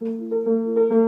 Música